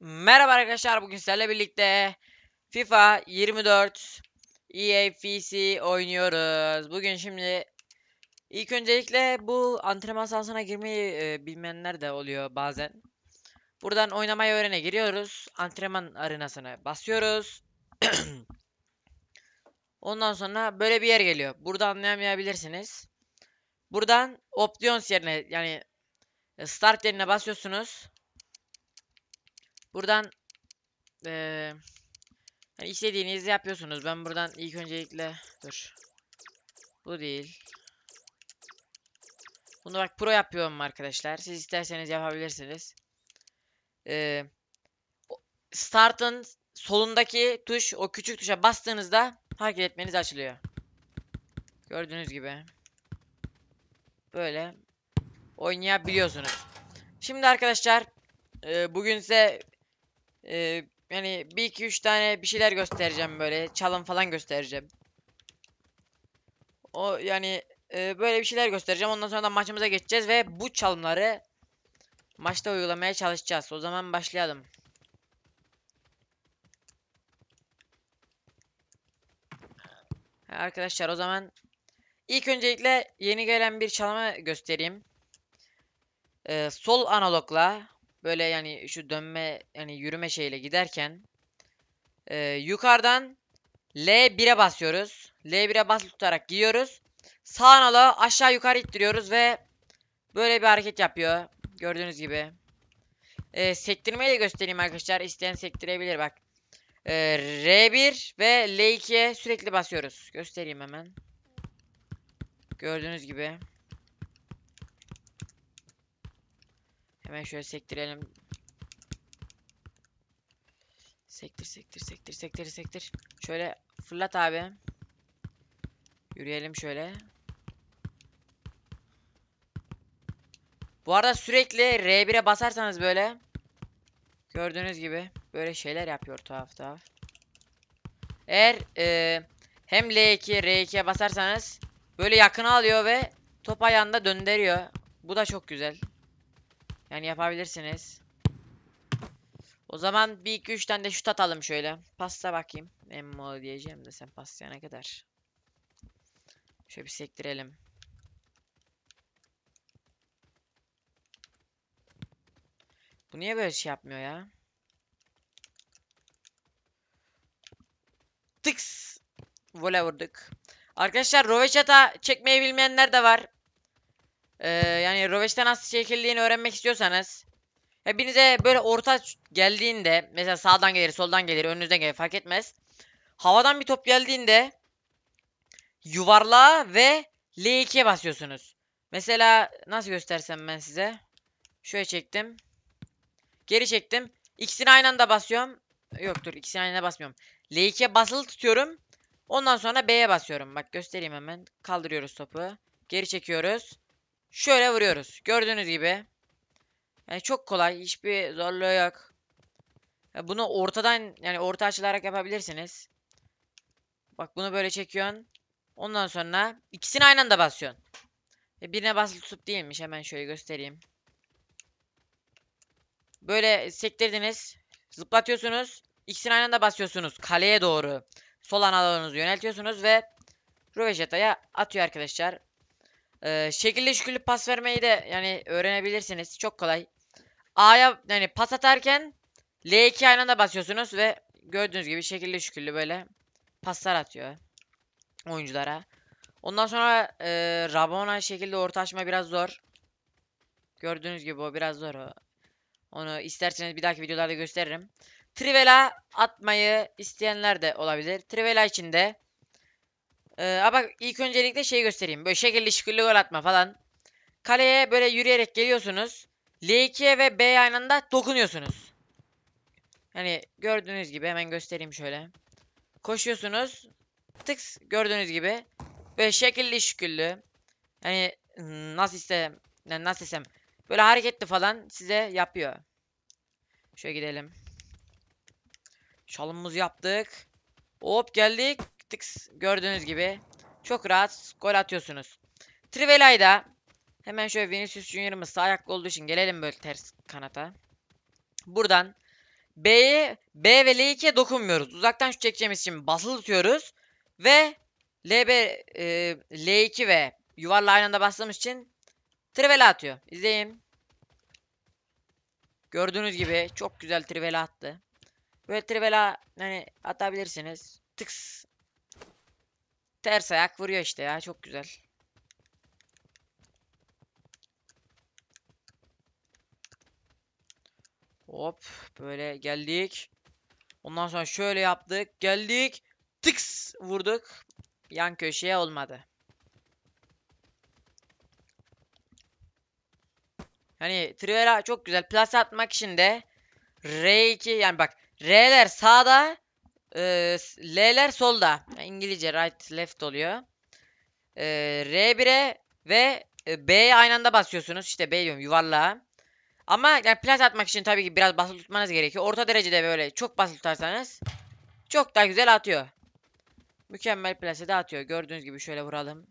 Merhaba arkadaşlar bugün sizlerle birlikte FIFA 24 EA FC oynuyoruz. Bugün şimdi ilk öncelikle bu antrenman sahasına girmeyi e, bilmeyenler de oluyor bazen. Buradan oynamayı öğrene giriyoruz. Antrenman arenasına basıyoruz. Ondan sonra böyle bir yer geliyor. Burada anlayamayabilirsiniz. Buradan options yerine yani start yerine basıyorsunuz. Buradan yani istediğinizi yapıyorsunuz. Ben buradan ilk öncelikle dur. Bu değil. Bunu bak pro yapıyorum arkadaşlar. Siz isterseniz yapabilirsiniz. Eee start'ın solundaki tuş o küçük tuşa bastığınızda hareket etmeniz açılıyor. Gördüğünüz gibi. Böyle oynayabiliyorsunuz. Şimdi arkadaşlar e, bugün size ee, yani bir iki üç tane bir şeyler göstereceğim böyle. Çalım falan göstereceğim. O yani e, böyle bir şeyler göstereceğim. Ondan sonra da maçımıza geçeceğiz ve bu çalımları maçta uygulamaya çalışacağız. O zaman başlayalım. Arkadaşlar o zaman ilk öncelikle yeni gelen bir çalımı göstereyim. Ee, sol analogla böyle yani şu dönme yani yürüme şeyle giderken e, yukarıdan L1'e basıyoruz. L1'e basılı tutarak gidiyoruz. Sağ analı aşağı yukarı ittiriyoruz ve böyle bir hareket yapıyor. Gördüğünüz gibi. E, sektirmeyi de göstereyim arkadaşlar. İsteyen sektirebilir bak. E, R1 ve L2'ye sürekli basıyoruz. Göstereyim hemen. Gördüğünüz gibi. Hemen şöyle sektirelim. Sektir sektir sektir sektir sektir. Şöyle fırlat abi. Yürüyelim şöyle. Bu arada sürekli R1'e basarsanız böyle gördüğünüz gibi böyle şeyler yapıyor tuhaf tuhaf. Eğer e, hem L2 R2'ye basarsanız böyle yakına alıyor ve top ayağında döndürüyor. Bu da çok güzel. Yani yapabilirsiniz. O zaman bir iki üç tane de şut atalım şöyle. Pasta bakayım. Emmo diyeceğim de sen paslayana kadar. Şöyle bir sektirelim. Bu niye böyle şey yapmıyor ya? Tıks. Vole vurduk. Arkadaşlar Roveşata çekmeyi bilmeyenler de var. Ee, yani Roveş'te nasıl çekildiğini öğrenmek istiyorsanız hepinize böyle orta geldiğinde mesela sağdan gelir soldan gelir önünüzden gelir fark etmez. Havadan bir top geldiğinde yuvarlığa ve L2'ye basıyorsunuz. Mesela nasıl göstersem ben size. Şöyle çektim. Geri çektim. İkisini aynı anda basıyorum. Yoktur ikisini aynı anda basmıyorum. L2'ye basılı tutuyorum. Ondan sonra B'ye basıyorum. Bak göstereyim hemen. Kaldırıyoruz topu. Geri çekiyoruz. Şöyle vuruyoruz. Gördüğünüz gibi. Yani çok kolay. Hiçbir zorluğu yok. Bunu ortadan yani orta açılarak yapabilirsiniz. Bak bunu böyle çekiyorsun. Ondan sonra ikisini aynı anda basıyorsun. E birine basılı tutup değilmiş. Hemen şöyle göstereyim. Böyle sektirdiniz. Zıplatıyorsunuz. İkisini aynı anda basıyorsunuz. Kaleye doğru. Sol analarınızı yöneltiyorsunuz ve Rovejeta'ya atıyor arkadaşlar. Ee, şekilli şükürlü pas vermeyi de yani öğrenebilirsiniz. Çok kolay. A'ya yani pas atarken L2 aynı anda basıyorsunuz ve gördüğünüz gibi şekilli şükürlü böyle paslar atıyor oyunculara. Ondan sonra e, Rabona şekilde orta açma biraz zor. Gördüğünüz gibi o biraz zor o. Onu isterseniz bir dahaki videolarda gösteririm. Trivela atmayı isteyenler de olabilir. Trivela içinde ee, ama ilk öncelikle şey göstereyim. Böyle şekilli şükürlü gol atma falan. Kaleye böyle yürüyerek geliyorsunuz. L2 ve B aynı anda dokunuyorsunuz. Yani gördüğünüz gibi hemen göstereyim şöyle. Koşuyorsunuz. Tıks gördüğünüz gibi. Böyle şekilli şükürlü. Yani nasıl istem yani nasıl istem böyle hareketli falan size yapıyor. Şöyle gidelim. Çalımımızı yaptık. Hop geldik tıks gördüğünüz gibi çok rahat gol atıyorsunuz. Trivela'yı hemen şöyle Vinicius Junior'ımız sağ ayaklı olduğu için gelelim böyle ters kanata. Buradan B'ye B ve L2'ye dokunmuyoruz. Uzaktan şut çekeceğimiz için basılı tutuyoruz. Ve LB e, L2 ve yuvarla aynı anda bastığımız için trivela atıyor. İzleyin. Gördüğünüz gibi çok güzel trivela attı. Böyle trivela hani atabilirsiniz. Tıks. Ters ayak vuruyor işte ya çok güzel. Hop böyle geldik. Ondan sonra şöyle yaptık. Geldik. Tıks vurduk. Yan köşeye olmadı. Hani Trivela çok güzel. Plase atmak için de R2 yani bak R'ler sağda e, L'ler solda. İngilizce right left oluyor. E, R1'e ve e, B'ye aynı anda basıyorsunuz. İşte B diyorum yuvarlığa. Ama yani plat atmak için tabii ki biraz basılı tutmanız gerekiyor. Orta derecede böyle çok basılı tutarsanız çok daha güzel atıyor. Mükemmel plase de atıyor. Gördüğünüz gibi şöyle vuralım.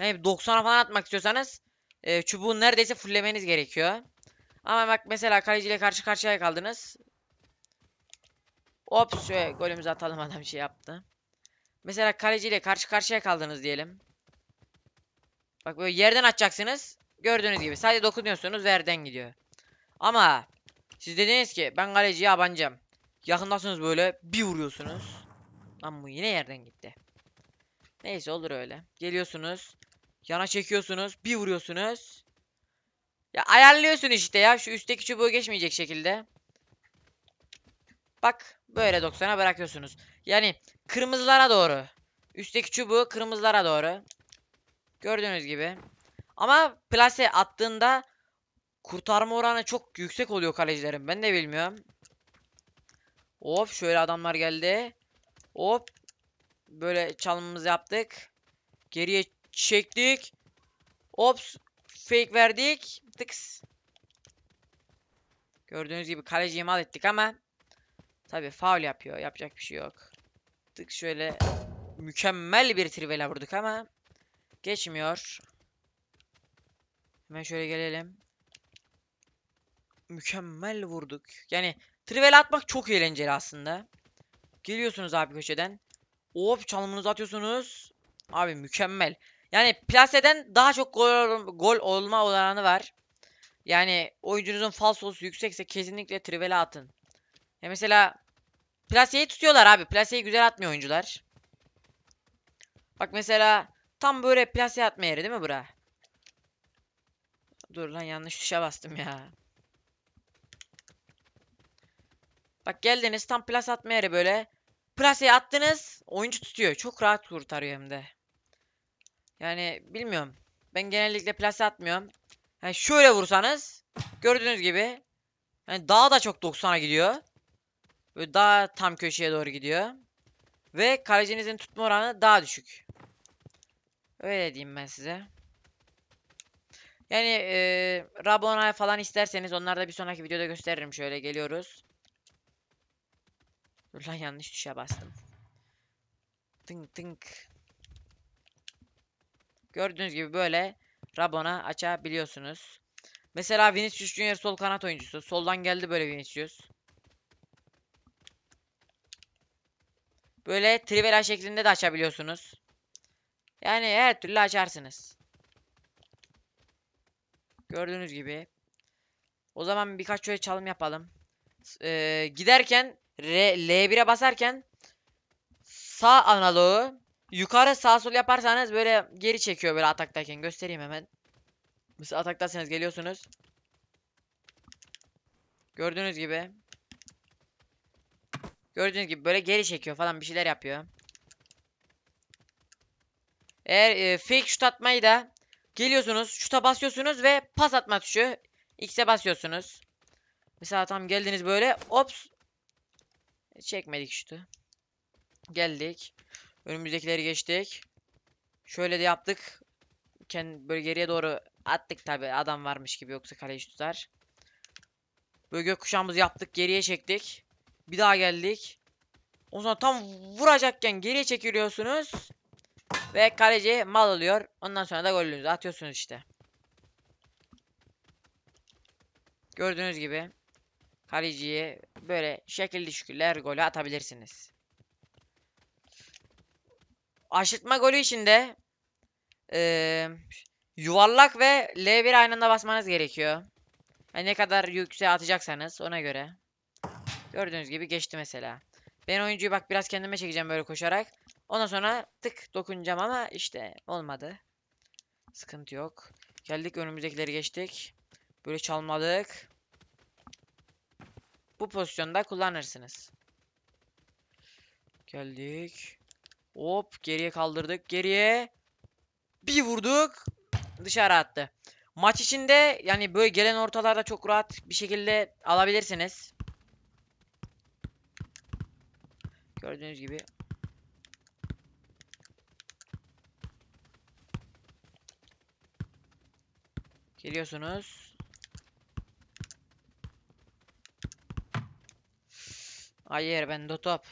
Yani 90'a falan atmak istiyorsanız e, çubuğu neredeyse fullemeniz gerekiyor. Ama bak mesela kaleciyle karşı karşıya kaldınız. Hop şöyle golümüzü atalım adam şey yaptı. Mesela kaleciyle karşı karşıya kaldınız diyelim. Bak böyle yerden atacaksınız. Gördüğünüz gibi sadece dokunuyorsunuz ve yerden gidiyor. Ama siz dediniz ki ben kaleciye abanacağım. Yakındasınız böyle bir vuruyorsunuz. Lan bu yine yerden gitti. Neyse olur öyle. Geliyorsunuz. Yana çekiyorsunuz. Bir vuruyorsunuz. Ya ayarlıyorsun işte ya. Şu üstteki çubuğu geçmeyecek şekilde. Bak böyle 90'a bırakıyorsunuz. Yani kırmızılara doğru. Üstteki çubuğu kırmızılara doğru. Gördüğünüz gibi. Ama plase attığında kurtarma oranı çok yüksek oluyor kalecilerin. Ben de bilmiyorum. Hop şöyle adamlar geldi. Hop. Böyle çalımımızı yaptık. Geriye çektik. Ops. Fake verdik. Tıks. Gördüğünüz gibi kaleciyi mal ettik ama tabi faul yapıyor. Yapacak bir şey yok. Tık şöyle mükemmel bir trivela vurduk ama geçmiyor. Hemen şöyle gelelim. Mükemmel vurduk. Yani trivela atmak çok eğlenceli aslında. Geliyorsunuz abi köşeden. Hop çalımınızı atıyorsunuz. Abi mükemmel. Yani plaseden daha çok gol, gol olma olanı var. Yani oyuncunuzun falsosu yüksekse kesinlikle trivela atın. Ya mesela plaseyi tutuyorlar abi. Plaseyi güzel atmıyor oyuncular. Bak mesela tam böyle plase atma yeri değil mi bura? Dur lan yanlış tuşa bastım ya. Bak geldiniz tam plase atma yeri böyle. Plaseyi attınız. Oyuncu tutuyor. Çok rahat kurtarıyor hem de. Yani bilmiyorum. Ben genellikle plase atmıyorum. Yani şöyle vursanız gördüğünüz gibi yani daha da çok 90'a gidiyor. Böyle daha tam köşeye doğru gidiyor. Ve kalecinizin tutma oranı daha düşük. Öyle diyeyim ben size. Yani e, Rabona falan isterseniz onları da bir sonraki videoda gösteririm. Şöyle geliyoruz. Dur yanlış tuşa bastım. Tınk tınk. Gördüğünüz gibi böyle Rabona açabiliyorsunuz. Mesela Vinicius Junior sol kanat oyuncusu. Soldan geldi böyle Vinicius. Böyle trivela şeklinde de açabiliyorsunuz. Yani her türlü açarsınız. Gördüğünüz gibi. O zaman birkaç şöyle çalım yapalım. Ee, giderken R, L1'e basarken sağ analoğu yukarı sağ sol yaparsanız böyle geri çekiyor böyle ataktayken. Göstereyim hemen. Mesela ataktasınız geliyorsunuz. Gördüğünüz gibi. Gördüğünüz gibi böyle geri çekiyor falan bir şeyler yapıyor. Eğer e, fake şut atmayı da geliyorsunuz, şuta basıyorsunuz ve pas atma tuşu X'e basıyorsunuz. Mesela tam geldiniz böyle ops çekmedik şutu. Geldik. Önümüzdekileri geçtik. Şöyle de yaptık. Kendi böyle geriye doğru attık tabi adam varmış gibi yoksa kaleyi tutar. Böyle gökkuşağımızı yaptık geriye çektik. Bir daha geldik. O zaman tam vuracakken geriye çekiliyorsunuz. Ve kaleci mal oluyor. Ondan sonra da golünüzü atıyorsunuz işte. Gördüğünüz gibi. kaleciye böyle şekilli şükürler golü atabilirsiniz. Aşırtma golü için de eee, yuvarlak ve L1 aynı anda basmanız gerekiyor. Yani ne kadar yükseğe atacaksanız ona göre. Gördüğünüz gibi geçti mesela. Ben oyuncuyu bak biraz kendime çekeceğim böyle koşarak. Ondan sonra tık dokunacağım ama işte olmadı. Sıkıntı yok. Geldik önümüzdekileri geçtik. Böyle çalmadık. Bu pozisyonda kullanırsınız. Geldik. Hop geriye kaldırdık. Geriye. Bir vurduk. Dışarı attı. Maç içinde yani böyle gelen ortalarda çok rahat bir şekilde alabilirsiniz. Gördüğünüz gibi. Geliyorsunuz. Hayır ben de top.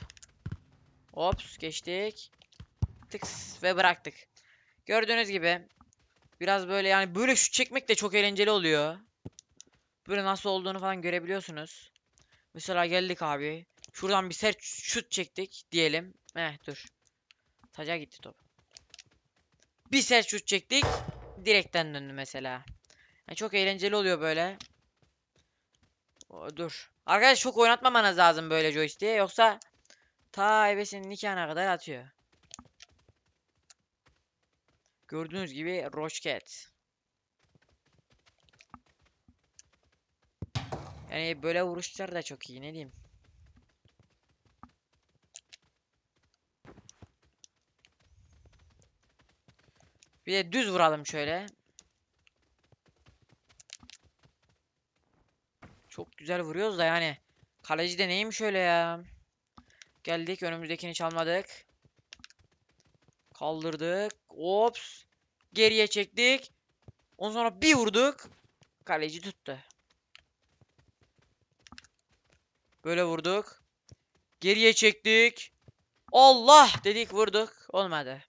Ops geçtik. Tıks ve bıraktık. Gördüğünüz gibi biraz böyle yani böyle şut çekmek de çok eğlenceli oluyor. Böyle nasıl olduğunu falan görebiliyorsunuz. Mesela geldik abi. Şuradan bir sert şut çektik diyelim. Eh dur. Taca gitti top. Bir sert şut çektik. Direkten döndü mesela. Yani çok eğlenceli oluyor böyle. O, dur. Arkadaş çok oynatmamanız lazım böyle joystick'e yoksa ta ebesinin nikahına kadar atıyor. Gördüğünüz gibi Roşket. Yani böyle vuruşlar da çok iyi ne diyeyim. Bir de düz vuralım şöyle. Çok güzel vuruyoruz da yani. Kaleci de neymiş öyle ya. Geldik önümüzdekini çalmadık. Kaldırdık. Ops. Geriye çektik. Ondan sonra bir vurduk. Kaleci tuttu. Böyle vurduk. Geriye çektik. Allah dedik vurduk. Olmadı.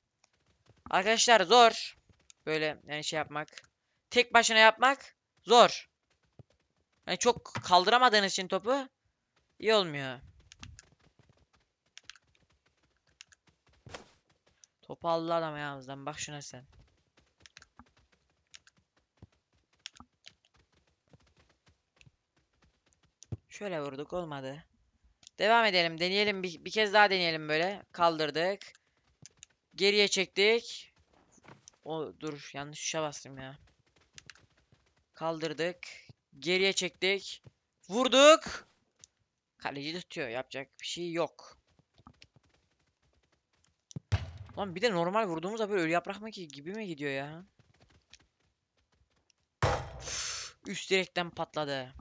Arkadaşlar zor. Böyle yani şey yapmak. Tek başına yapmak zor. Yani çok kaldıramadığınız için topu iyi olmuyor. Topu aldı adam ayağımızdan. Bak şuna sen. Şöyle vurduk olmadı. Devam edelim. Deneyelim. Bir, bir kez daha deneyelim böyle. Kaldırdık. Geriye çektik. O dur yanlış tuşa bastım ya. Kaldırdık. Geriye çektik. Vurduk. Kaleci tutuyor. Yapacak bir şey yok. Lan bir de normal vurduğumuzda böyle ölü yaprak mı ki gibi mi gidiyor ya? Üst direkten patladı.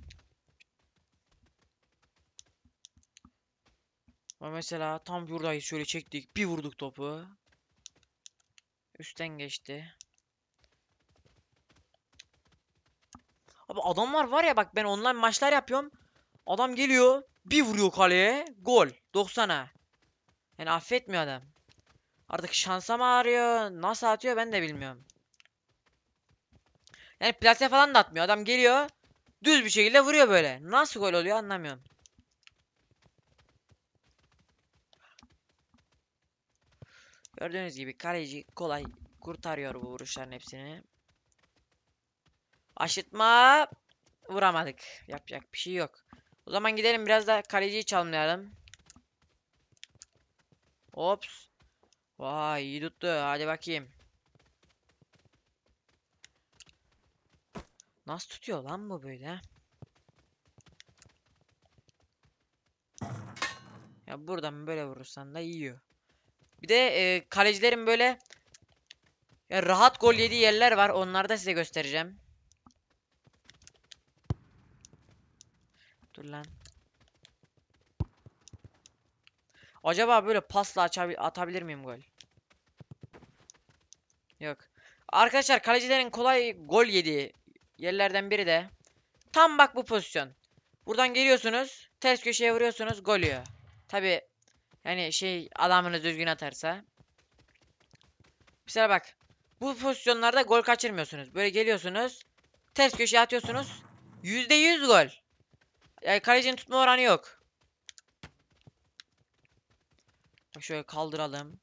Ama mesela tam buradayız şöyle çektik. Bir vurduk topu. Üstten geçti. Abi adamlar var ya bak ben online maçlar yapıyorum. Adam geliyor. Bir vuruyor kaleye. Gol. 90'a. Yani affetmiyor adam. Artık şansa mı arıyor? Nasıl atıyor ben de bilmiyorum. Yani plase falan da atmıyor. Adam geliyor. Düz bir şekilde vuruyor böyle. Nasıl gol oluyor anlamıyorum. Gördüğünüz gibi kaleci kolay kurtarıyor bu vuruşların hepsini. Aşıtma vuramadık. Yapacak bir şey yok. O zaman gidelim biraz da kaleciyi çalmayalım. Ops. Vay iyi tuttu. Hadi bakayım. Nasıl tutuyor lan bu böyle? Ya buradan böyle vurursan da yiyor. Bir de e, kalecilerin böyle ya rahat gol yediği yerler var. Onları da size göstereceğim. Dur lan. Acaba böyle pasla atabilir miyim gol? Yok. Arkadaşlar kalecilerin kolay gol yediği yerlerden biri de tam bak bu pozisyon. Buradan geliyorsunuz, ters köşeye vuruyorsunuz, gol yiyor. Tabi yani şey adamınız düzgün atarsa. Mesela bak. Bu pozisyonlarda gol kaçırmıyorsunuz. Böyle geliyorsunuz. Ters köşeye atıyorsunuz. %100 gol. yani kalecinin tutma oranı yok. Bak şöyle kaldıralım.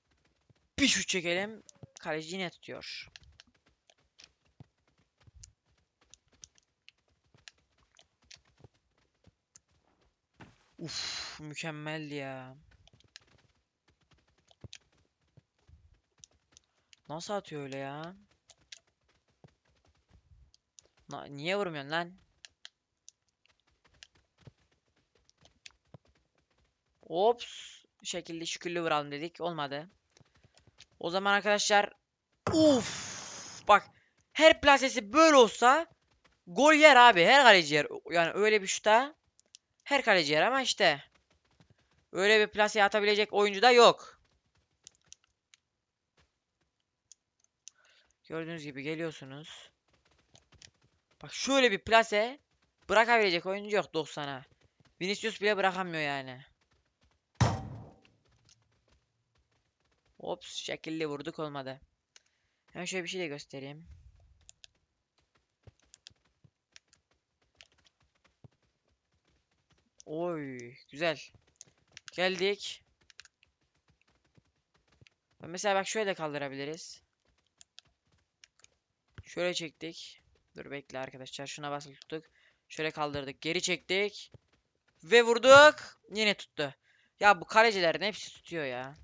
Bir şut çekelim. Kaleci yine tutuyor. Uf, mükemmel ya. Nasıl atıyor öyle ya? Na- niye vurmuyorsun lan? Ops. Bu şekilde şükürlü vuralım dedik. Olmadı. O zaman arkadaşlar Uf! Bak her plasesi böyle olsa gol yer abi. Her kaleci yer. Yani öyle bir şuta her kaleci yer ama işte öyle bir plase atabilecek oyuncu da yok. Gördüğünüz gibi geliyorsunuz. Bak şöyle bir plase bırakabilecek oyuncu yok 90'a. Vinicius bile bırakamıyor yani. Ops şekilli vurduk olmadı. Hemen şöyle bir şey de göstereyim. Oy güzel. Geldik. Mesela bak şöyle de kaldırabiliriz. Şöyle çektik. Dur bekle arkadaşlar. Şuna basılı tuttuk. Şöyle kaldırdık. Geri çektik. Ve vurduk. Yine tuttu. Ya bu kalecilerin hepsi tutuyor ya.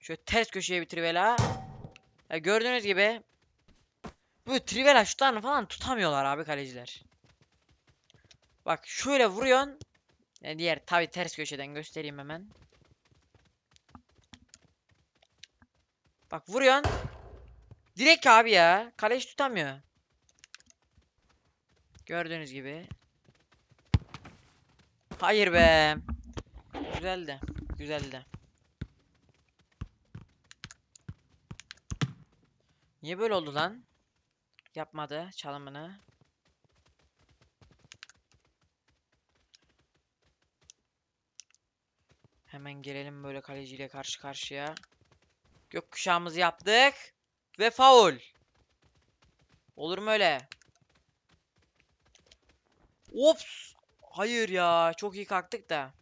Şöyle ters köşeye bir trivela. Ya gördüğünüz gibi bu trivela şutlarını falan tutamıyorlar abi kaleciler. Bak şöyle vuruyorsun. Yani diğer tabi ters köşeden göstereyim hemen. Bak vuruyorsun. Direkt abi ya. Kaleci tutamıyor. Gördüğünüz gibi. Hayır be. Güzeldi. Güzeldi. Niye böyle oldu lan? Yapmadı çalımını. Hemen gelelim böyle kaleciyle karşı karşıya. Gökkuşağımızı yaptık. Ve faul. Olur mu öyle? Ops. Hayır ya. Çok iyi kalktık da.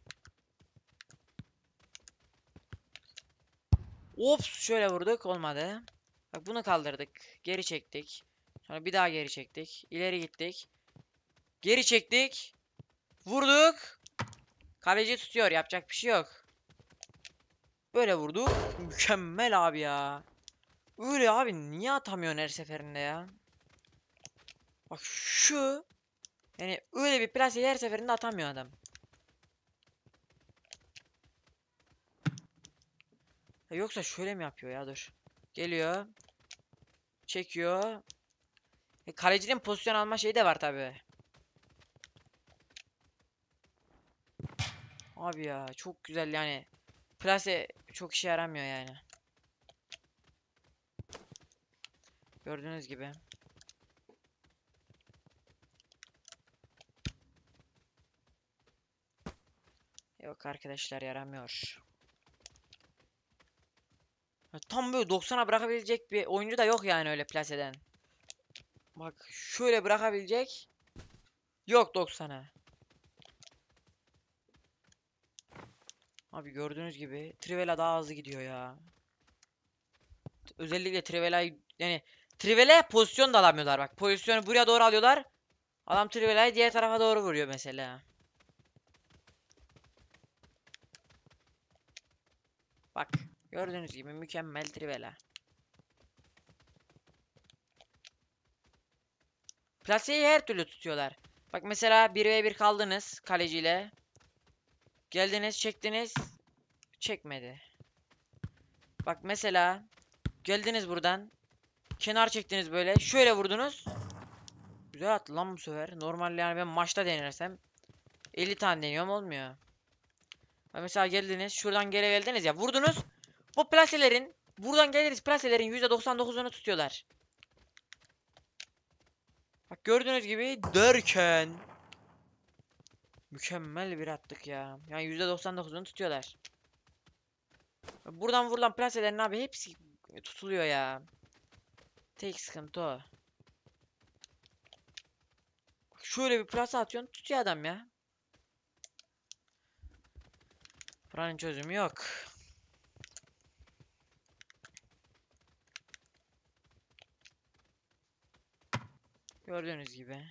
Ops. Şöyle vurduk. Olmadı. Bak bunu kaldırdık. Geri çektik. Sonra bir daha geri çektik. İleri gittik. Geri çektik. Vurduk. Kaleci tutuyor. Yapacak bir şey yok. Böyle vurduk. Mükemmel abi ya. Öyle abi niye atamıyorsun her seferinde ya? Bak şu yani öyle bir plaseyi her seferinde atamıyor adam. Ya yoksa şöyle mi yapıyor ya dur. Geliyor. Çekiyor. E, kalecinin pozisyon alma şeyi de var tabi. Abi ya çok güzel yani. Plase çok işe yaramıyor yani. Gördüğünüz gibi. Yok arkadaşlar yaramıyor. Ya tam böyle 90'a bırakabilecek bir oyuncu da yok yani öyle plaseden. Bak şöyle bırakabilecek. Yok 90'a. Abi gördüğünüz gibi Trivela daha hızlı gidiyor ya. Özellikle Trivela'yı yani Trivela'ya pozisyon da alamıyorlar bak. Pozisyonu buraya doğru alıyorlar. Adam Trivela'yı diğer tarafa doğru vuruyor mesela. Bak gördüğünüz gibi mükemmel Trivela. Plaseyi her türlü tutuyorlar. Bak mesela 1v1 kaldınız kaleciyle. Geldiniz çektiniz. Çekmedi. Bak mesela geldiniz buradan. Kenar çektiniz böyle. Şöyle vurdunuz. Güzel attı lan bu sefer. Normal yani ben maçta denersem 50 tane deniyorum olmuyor. Bak mesela geldiniz şuradan geri geldiniz ya vurdunuz. Bu plaselerin buradan geliriz plaselerin %99'unu tutuyorlar. Bak gördüğünüz gibi derken mükemmel bir attık ya. Yani %99'unu tutuyorlar. Buradan vurulan plaselerin abi hepsi tutuluyor ya. Tek sıkıntı o. Şöyle bir plase atıyorsun tutuyor adam ya. Buranın çözümü yok. Gördüğünüz gibi.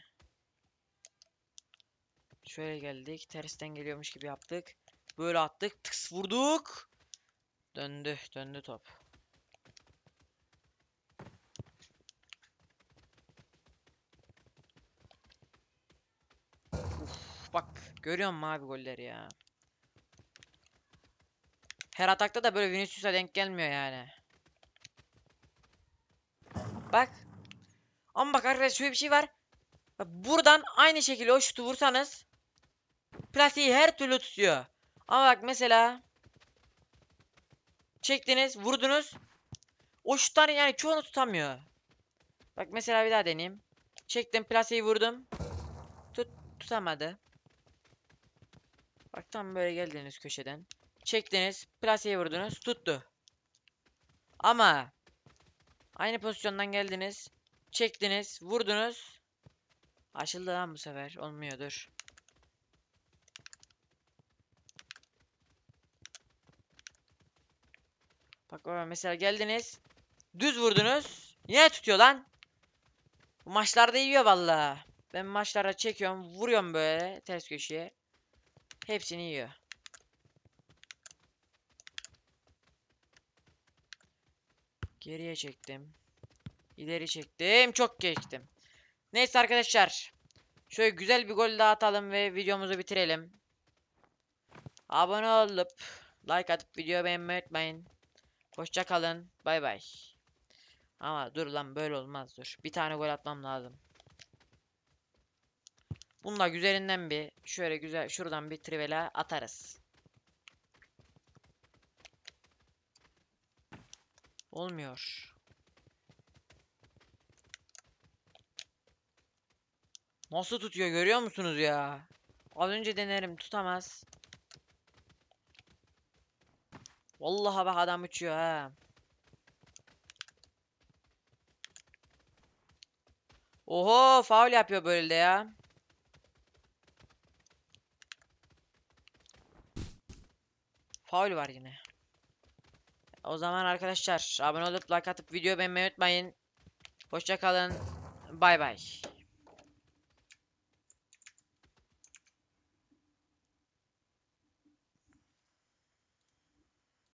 Şöyle geldik. Tersten geliyormuş gibi yaptık. Böyle attık. Tıks vurduk. Döndü. Döndü top. Uf, bak görüyor musun abi golleri ya? Her atakta da böyle Vinicius'a denk gelmiyor yani. Bak. Ama bak arkadaşlar şöyle bir şey var. Buradan aynı şekilde o şutu vursanız plastiği her türlü tutuyor. Ama bak mesela çektiniz, vurdunuz. O şutlar yani çoğunu tutamıyor. Bak mesela bir daha deneyeyim. Çektim, plastiği vurdum. Tut tutamadı. Bak tam böyle geldiniz köşeden. Çektiniz, plastiği vurdunuz, tuttu. Ama aynı pozisyondan geldiniz. Çektiniz, vurdunuz. Açıldı lan bu sefer. Olmuyordur. Bak mesela geldiniz. Düz vurdunuz. Yine tutuyor lan. Bu maçlarda yiyor valla. Ben maçlarda çekiyorum. Vuruyorum böyle ters köşeye. Hepsini yiyor. Geriye çektim. İleri çektim. Çok geçtim. Neyse arkadaşlar. Şöyle güzel bir gol daha atalım ve videomuzu bitirelim. Abone olup like atıp video beğenmeyi unutmayın. Hoşça kalın. Bay bay. Ama dur lan böyle olmaz dur. Bir tane gol atmam lazım. Bunu da güzelinden bir şöyle güzel şuradan bir trivela atarız. Olmuyor. Nasıl tutuyor görüyor musunuz ya? Az önce denerim tutamaz. Vallahi bak adam uçuyor ha. Oho faul yapıyor böyle de ya. Faul var yine. O zaman arkadaşlar abone olup like atıp video beğenmeyi unutmayın. Hoşça kalın. Bay bay.